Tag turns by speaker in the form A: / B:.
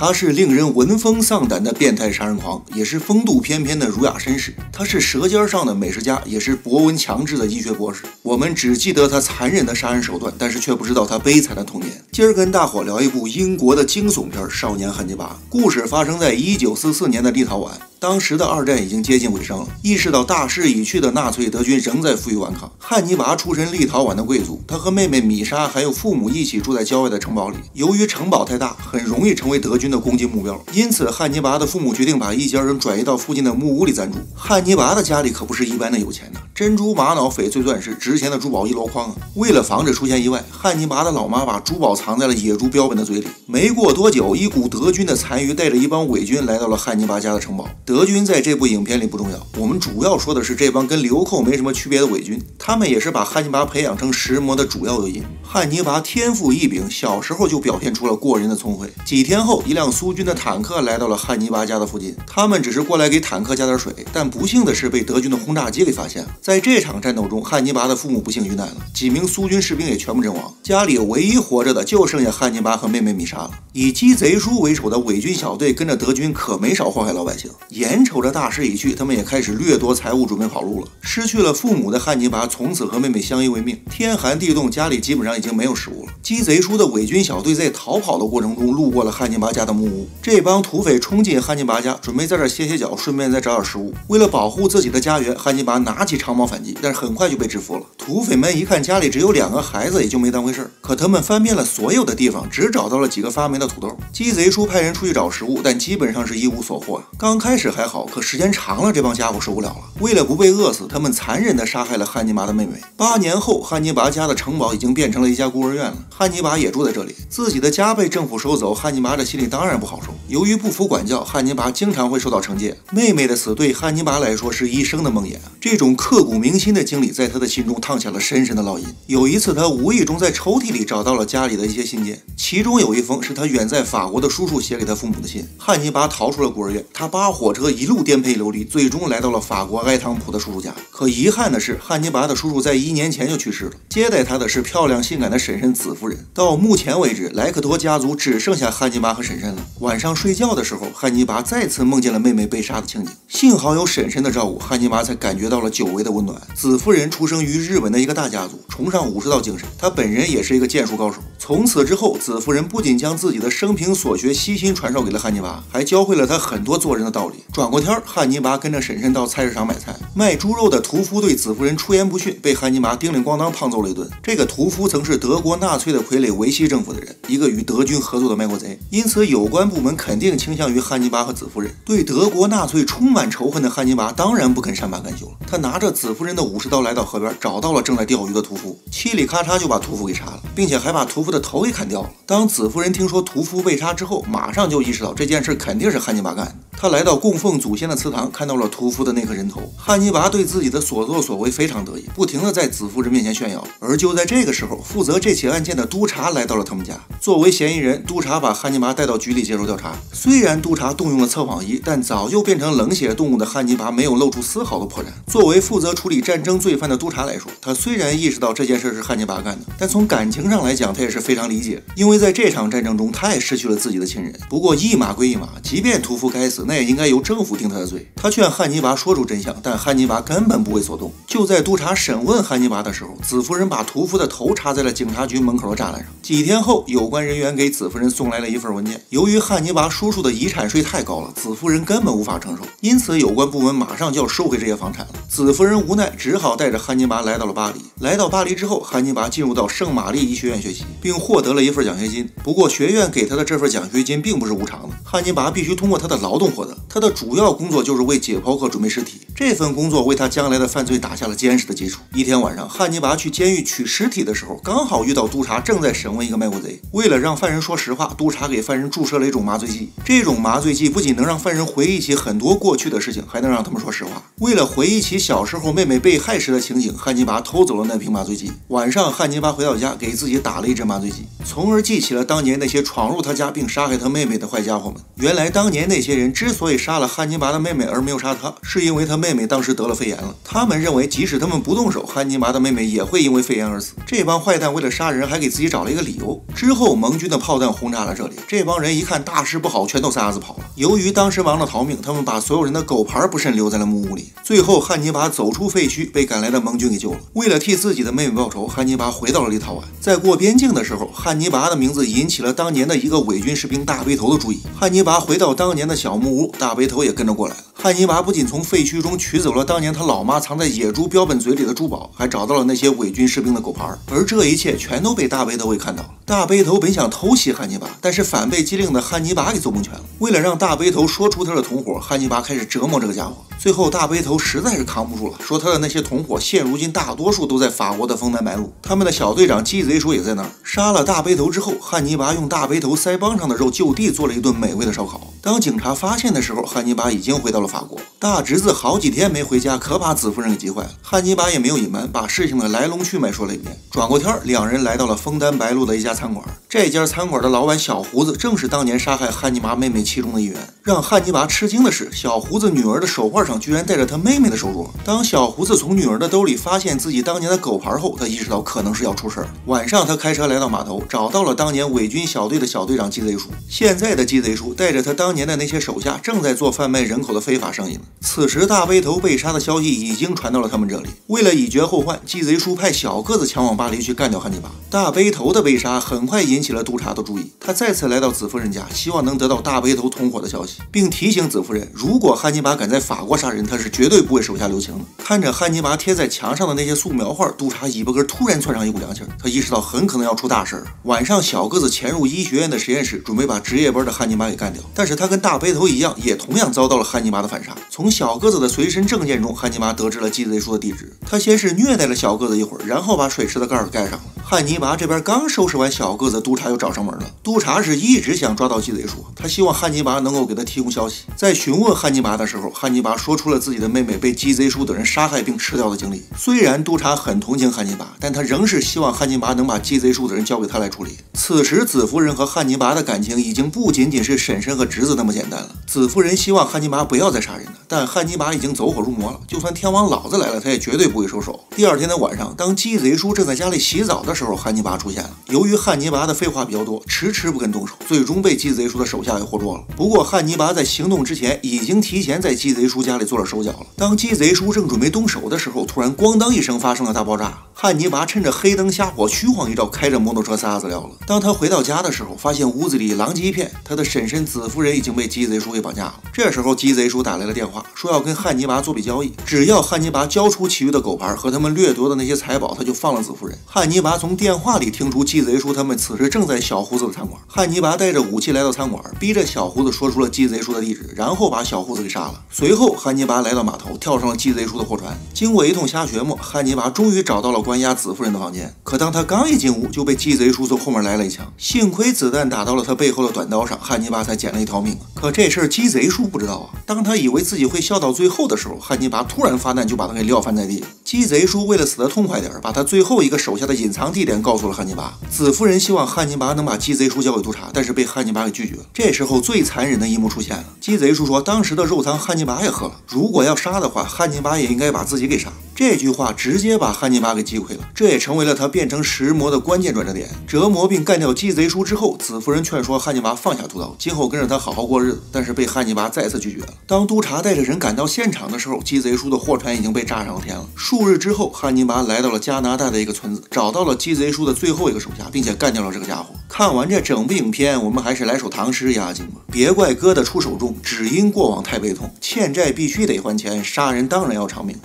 A: 他是令人闻风丧胆的变态杀人狂，也是风度翩翩的儒雅绅士。他是舌尖上的美食家，也是博闻强志的医学博士。我们只记得他残忍的杀人手段，但是却不知道他悲惨的童年。今儿跟大伙聊一部英国的惊悚片《少年汉尼拔》，故事发生在一九四四年的立陶宛。当时的二战已经接近尾声了，意识到大势已去的纳粹德军仍在负隅顽抗。汉尼拔出身立陶宛的贵族，他和妹妹米莎还有父母一起住在郊外的城堡里。由于城堡太大，很容易成为德军的攻击目标，因此汉尼拔的父母决定把一家人转移到附近的木屋里暂住。汉尼拔的家里可不是一般的有钱呢，珍珠、玛瑙、翡翠、钻石，值钱的珠宝一箩筐啊！为了防止出现意外，汉尼拔的老妈把珠宝藏在了野猪标本的嘴里。没过多久，一股德军的残余带着一帮伪军来到了汉尼拔家的城堡。德军在这部。影片里不重要，我们主要说的是这帮跟流寇没什么区别的伪军，他们也是把汉尼拔培养成食人魔的主要诱因。汉尼拔天赋异禀，小时候就表现出了过人的聪慧。几天后，一辆苏军的坦克来到了汉尼拔家的附近，他们只是过来给坦克加点水，但不幸的是被德军的轰炸机给发现了。在这场战斗中，汉尼拔的父母不幸遇难了，几名苏军士兵也全部阵亡，家里唯一活着的就剩下汉尼拔和妹妹米莎了。以鸡贼叔为首的伪军小队跟着德军可没少祸害老百姓，眼瞅着大势。已去，他们也开始掠夺财物，准备跑路了。失去了父母的汉尼拔从此和妹妹相依为命。天寒地冻，家里基本上已经没有食物了。鸡贼叔的伪军小队在逃跑的过程中路过了汉尼拔家的木屋，这帮土匪冲进汉尼拔家，准备在这歇歇脚，顺便再找点食物。为了保护自己的家园，汉尼拔拿起长矛反击，但是很快就被制服了。土匪们一看家里只有两个孩子，也就没当回事儿。可他们翻遍了所有的地方，只找到了几个发霉的土豆。鸡贼叔派人出去找食物，但基本上是一无所获。刚开始还好，可时间长了，这帮家伙受不了了。为了不被饿死，他们残忍地杀害了汉尼拔的妹妹。八年后，汉尼拔家的城堡已经变成了一家孤儿院了。汉尼拔也住在这里。自己的家被政府收走，汉尼拔的心里当然不好受。由于不服管教，汉尼拔经常会受到惩戒。妹妹的死对汉尼拔来说是一生的梦魇。这种刻骨铭心的经历在他的心中烫下了深深的烙印。有一次，他无意中在抽屉里找到了家里的一些信件，其中有一封是他远在法国的叔叔写给他父母的信。汉尼拔逃出了孤儿院，他扒火车一路颠沛流离，最终来到了法国埃唐普的叔叔家。可遗憾的是，汉尼拔的叔叔在一年前就去世了。接待他的是漂亮性感的婶婶子夫人。到目前为止，莱克托家族只剩下汉尼拔和婶婶了。晚上睡觉的时候，汉尼拔再次梦见了妹妹被杀的情景。幸好有婶婶的照顾，汉尼拔才感觉到了久违的温暖。子夫人出生于日本的一个大家族，崇尚武士道精神，她本人也是一个剑术高手。从此之后，子夫人不仅将自己的生平所学悉心传授给了汉尼拔，还教会了他很多做人的道理。转过天，汉尼拔跟着婶婶到菜市场买菜，卖猪肉的屠夫对子夫人出言不逊，被汉尼拔叮铃咣当胖揍了一顿。这个屠夫曾是德国纳粹的傀儡维希政府的人，一个与德军合作的卖国贼，因此有关部门肯定倾向于汉尼拔和子夫人。对德国纳粹充满仇恨的汉尼拔当然不肯善罢甘休了，他拿着子夫人的武士刀来到河边，找到了正在钓鱼的屠夫，嘁里咔嚓就把屠夫给杀了，并且还把屠夫的头给砍掉了。当子夫人听说屠夫被杀之后，马上就意识到这件事肯定是汉尼拔干的。他来到供奉祖先的祠堂，看到了屠夫的那颗人头。汉尼拔对自己的所作所为非常得意，不停地在子夫人面前炫耀。而就在这个时候，负责这起案件的督察来到了他们家。作为嫌疑人，督察把汉尼拔带到局里接受调查。虽然督察动用了测谎仪，但早就变成冷血动物的汉尼拔没有露出丝毫的破绽。作为负责处理战争罪犯的督察来说，他虽然意识到这件事是汉尼拔干的，但从感情上来讲，他也是非常理解，因为在这场战争中，他也失去了自己的亲人。不过一码归一码，即便屠夫该死，那也应该由政府定他的罪。他劝汉尼拔说出真相，但汉尼拔根本不为所动。就在督察审问汉尼拔的时候，子夫人把屠夫的头插在了警察局门口的栅栏上。几天后，有关人员给子夫人送来了一份文件。由于汉尼拔叔叔的遗产税太高了，子夫人根本无法承受，因此有关部门马上就要收回这些房产了。子夫人无奈，只好带着汉尼拔来到了巴黎。来到巴黎之后，汉尼拔进入到圣玛丽医学院学习，并获得了一份奖学金。不过，学院给他的这份奖学金并不是无偿的，汉尼拔必须通过他的劳动获得。他的主要工作就是为解剖课准备尸体，这份工作为他将来的犯罪打下了坚实的基础。一天晚上，汉尼拔去监狱取尸体的时候，刚好遇到督察正在审问一个卖国贼。为了让犯人说实话，督察给犯人注射了一种麻醉剂。这种麻醉剂不仅能让犯人回忆起很多过去的事情，还能让他们说实话。为了回忆起小时候妹妹被害时的情景，汉尼拔偷走了那瓶麻醉剂。晚上，汉尼拔回到家，给自己打了一针麻醉剂，从而记起了当年那些闯入他家并杀害他妹妹的坏家伙们。原来，当年那些人之之所以杀了汉尼拔的妹妹而没有杀他，是因为他妹妹当时得了肺炎了。他们认为，即使他们不动手，汉尼拔的妹妹也会因为肺炎而死。这帮坏蛋为了杀人，还给自己找了一个理由。之后，盟军的炮弹轰炸了这里，这帮人一看大事不好，全都撒丫子跑了。由于当时忙着逃命，他们把所有人的狗牌不慎留在了木屋里。最后，汉尼拔走出废墟，被赶来的盟军给救了。为了替自己的妹妹报仇，汉尼拔回到了立陶宛。在过边境的时候，汉尼拔的名字引起了当年的一个伪军士兵大背头的注意。汉尼拔回到当年的小木屋，大背头也跟着过来了。汉尼拔不仅从废墟中取走了当年他老妈藏在野猪标本嘴里的珠宝，还找到了那些伪军士兵的狗牌，而这一切全都被大背头给看到了。大背头本想偷袭汉尼拔，但是反被机灵的汉尼拔给揍蒙圈了。为了让大背头说出他的同伙，汉尼拔开始折磨这个家伙。最后，大背头实在是扛不住了，说他的那些同伙现如今大多数都在法国的枫丹白露，他们的小队长鸡贼叔也在那儿。杀了大背头之后，汉尼拔用大背头腮帮上的肉就地做了一顿美味的烧烤。当警察发现的时候，汉尼拔已经回到了法国。大侄子好几天没回家，可把紫夫人给急坏了。汉尼拔也没有隐瞒，把事情的来龙去脉说了一遍。转过天，两人来到了枫丹白露的一家餐馆。这家餐馆的老板小胡子正是当年杀害汉尼拔妹妹其中的一员。让汉尼拔吃惊的是，小胡子女儿的手腕上居然戴着他妹妹的手镯。当小胡子从女儿的兜里发现自己当年的狗牌后，他意识到可能是要出事儿。晚上，他开车来到码头，找到了当年伪军小队的小队长鸡贼叔。现在的鸡贼叔带着他当年的那些手下，正在做贩卖人口的非法生意呢。此时，大背头被杀的消息已经传到了他们这里。为了以绝后患，鸡贼叔派小个子前往巴黎去干掉汉尼拔。大背头的被杀很快引起了督察的注意，他再次来到子夫人家，希望能得到大背头同伙的消息，并提醒子夫人，如果汉尼拔敢在法国杀人，他是绝对不会手下留情的。看着汉尼拔贴在墙上的那些素描画，督察尾巴根突然窜上一股凉气，他意识到很可能要出大事。晚上，小个子潜入医学院的实验室，准备把值夜班的汉尼拔给干掉，但是他跟大背头一样，也同样遭到了汉尼拔的反杀。从小个子的随身证件中，汉尼拔得知了鸡贼叔的地址。他先是虐待了小个子一会儿，然后把水池的盖儿盖上了。汉尼拔这边刚收拾完小个子，督察又找上门了。督察是一直想抓到鸡贼叔，他希望汉尼拔能够给他提供消息。在询问汉尼拔的时候，汉尼拔说出了自己的妹妹被鸡贼叔等人杀害并吃掉的经历。虽然督察很同情汉尼拔，但他仍是希望汉尼拔能把鸡贼叔等人交给他来处理。此时，子夫人和汉尼拔的感情已经不仅仅是婶婶和侄子那么简单了。子夫人希望汉尼拔不要再杀人了，但汉尼拔已经走火入魔了，就算天王老子来了，他也绝对不会收手。第二天的晚上，当鸡贼叔正在家里洗澡的时候，汉尼拔出现了。由于汉尼拔的废话比较多，迟迟不肯动手，最终被鸡贼叔的手下给活捉了。不过，汉尼拔在行动之前已经提前在鸡贼叔家里做了手脚了。当鸡贼叔正准备动手的时候，突然咣当一声发生了大爆炸。汉尼拔趁着黑灯瞎火，虚晃一招，开着摩托车撒子料了。当他回到家的时候，发现屋子里狼藉一片，他的婶婶子夫人已经被鸡贼叔给绑架了。这时候，鸡贼叔打来了电话，说要跟汉尼拔做笔交易，只要汉尼拔交出其余的狗牌和他们掠夺的那些财宝，他就放了子夫人。汉尼拔从电话里听出鸡贼叔他们此时正在小胡子的餐馆。汉尼拔带着武器来到餐馆，逼着小胡子说出了鸡贼叔的地址，然后把小胡子给杀了。随后，汉尼拔来到码头，跳上了鸡贼叔的货船。经过一通瞎琢磨，汉尼拔终于找到了关押子夫人的房间。可当他刚一进屋，就被鸡贼叔从后面来了一枪。幸亏子弹打到了他背后的短刀上，汉尼拔才捡了一条命。可这事儿鸡贼叔不知道啊。当他以为自己会笑到最后的时候，汉尼拔突然发难，就把他给撂翻在地。鸡贼叔为了死得痛快点，把他最后一个手下的隐藏地点告诉了汉尼拔。紫夫人希望汉尼拔能把鸡贼叔交给督察，但是被汉尼拔给拒绝了。这时候最残忍的一幕出现了。鸡贼叔说，当时的肉汤汉尼拔也喝了，如果要杀的话，汉尼拔也应该把自己给杀。这句话直接把汉尼拔给击溃了，这也成为了他变成食魔的关键转折点。折磨并干掉鸡贼叔之后，子夫人劝说汉尼拔放下屠刀，今后跟着他好好过日子，但是被汉尼拔再次拒绝了。当督察带着人赶到现场的时候，鸡贼叔的货船已经被炸上了天了。数日之后，汉尼拔来到了加拿大的一个村子，找到了鸡贼叔的最后一个手下，并且干掉了这个家伙。看完这整部影片，我们还是来首唐诗压惊吧。别怪哥的出手重，只因过往太悲痛，欠债必须得还钱，杀人当然要偿命。